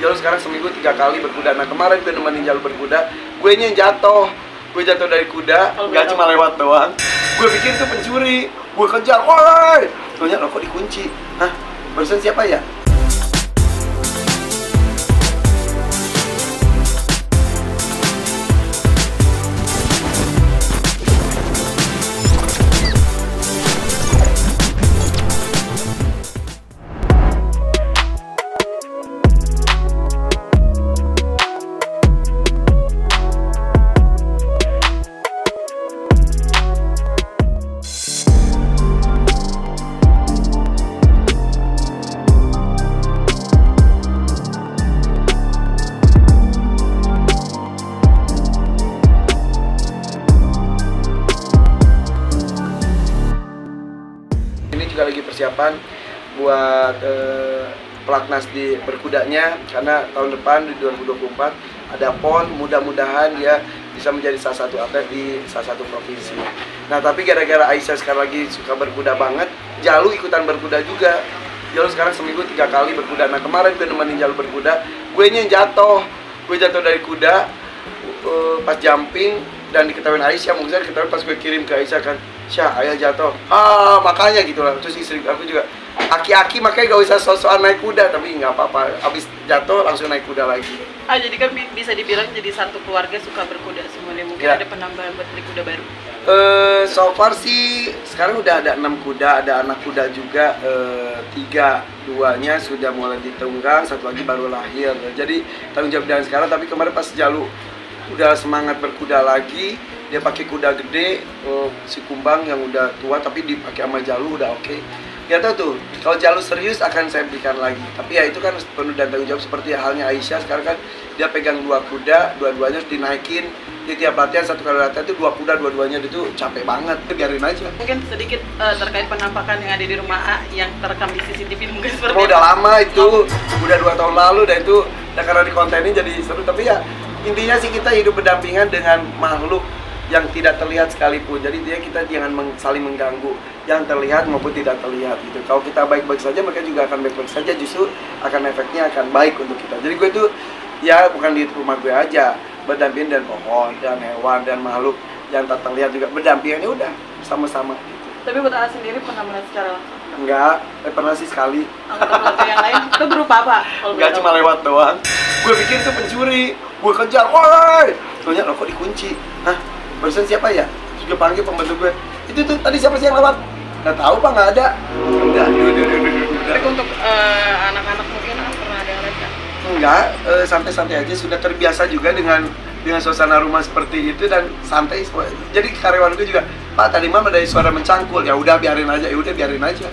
Jalu sekarang seminggu tiga kali berkuda. Nah kemarin gue nemenin Jalu berkuda, gue yang jatuh. Gue jatuh dari kuda, Oh, bener. cuma lewat doang. Gue pikir itu pencuri, gue kejar, woi! Taunya lo kok dikunci? Hah? Barusan siapa ya? Lagi persiapan buat eh, pelatnas di berkudanya karena tahun depan di 2024 ada PON mudah-mudahan dia bisa menjadi salah satu atlet di salah satu provinsi. Nah tapi gara-gara Aisyah sekarang lagi suka berkuda banget, Jalu ikutan berkuda juga. Jalu sekarang seminggu tiga kali berkuda. Nah kemarin gue nemenin Jalu berkuda, gue yang jatuh, gue jatuh dari kuda eh, pas jumping dan diketahui Aisyah mungkin saya ketahui pas gue kirim ke Aisyah kan Syah ayah jatuh ah makanya gitu lah terus istri aku juga aki-aki makanya gak usah sosokan naik kuda tapi nggak apa-apa abis jatuh langsung naik kuda lagi Ah jadi kan bi- bisa dibilang jadi satu keluarga suka berkuda semuanya mungkin Ya. ada penambahan buat beli kuda baru. Eh, so far sih sekarang udah ada enam kuda, ada anak kuda juga eh, tiga, duanya sudah mulai ditunggang, satu lagi baru lahir. Jadi tanggung jawab dengan sekarang. Tapi kemarin pas Jalu udah semangat berkuda lagi, dia pakai kuda gede, eh, si Kumbang yang udah tua tapi dipakai sama Jalu udah oke. Ya tahu tuh, kalau Jalu serius akan saya berikan lagi. Tapi ya itu kan penuh dan tanggung jawab seperti halnya Aisyah sekarang kan dia pegang dua kuda, dua-duanya harus dinaikin di tiap latihan satu kali latihan itu dua kuda dua-duanya itu capek banget biarin aja Mungkin sedikit eh, terkait penampakan yang ada di rumah A yang terekam di CCTV mungkin seperti apa? udah lama itu udah dua tahun lalu dan itu ya karena di kontenin jadi seru tapi ya intinya sih kita hidup berdampingan dengan makhluk yang tidak terlihat sekalipun jadi dia kita jangan meng- saling mengganggu yang terlihat maupun tidak terlihat gitu kalau kita baik-baik saja mereka juga akan baik-baik saja justru akan efeknya akan baik untuk kita jadi gue tuh ya bukan di rumah gue aja berdampingan dan pohon dan hewan dan makhluk yang tak terlihat juga berdampingannya udah sama-sama gitu. Tapi buat A sendiri pernah melihat secara langsung enggak eh, pernah sih sekali anggota yang lain itu berupa apa? Kalau Gak boleh cuma lewat doang. Gue pikir itu pencuri. Gue kejar, woi! Taunya lo kok dikunci? Hah? Barusan siapa ya? Terus gue panggil pembantu gue. Itu tuh tadi siapa sih yang lewat? Gak tahu pak, nggak ada. Udah, udah, udah, udah. Tapi untuk eh, anak-anak mungkin pernah ada yang? Enggak, eh, santai-santai aja. Sudah terbiasa juga dengan dengan suasana rumah seperti itu dan santai. Jadi karyawan gue juga, Pak tadi mah ada suara mencangkul. Ya udah biarin aja, ya udah biarin aja.